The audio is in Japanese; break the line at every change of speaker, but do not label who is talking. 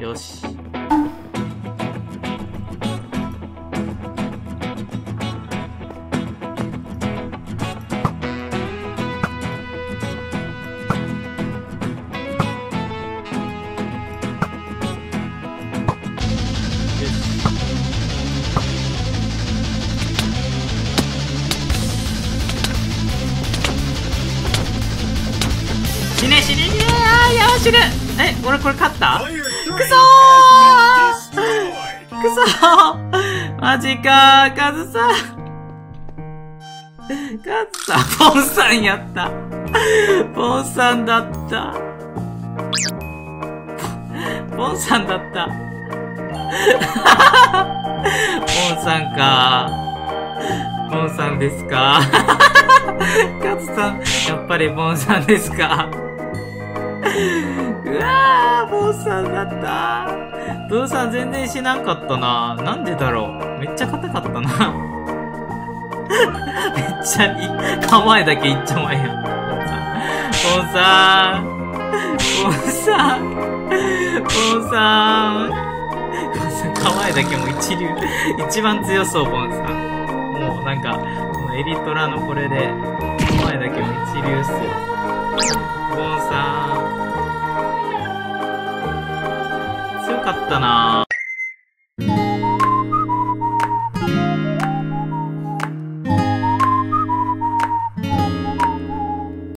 よし。死ね死ね死ねあーやば死ぬえ俺これ勝った
？Player 3
くそ
destroyed.
くそマジか。カズさん。カズさんポンさんやった。ポンさんだった。ポンさんだった。ポンさんか。ポンさんですか？カズさんやっぱりポンさんですか？うわー、ボンさんだった。ブーさん全然しなかったな。なんでだろう。めっちゃ硬かったな。めっちゃ。構えだけいっちゃまえよ。ボンさん。ボンさん。ボンさん。ボンさん、構えだけもう一流。一番強そう、ボンさん。もうなんか、このエリトラのこれで、構えだけも一流っすよ。かったな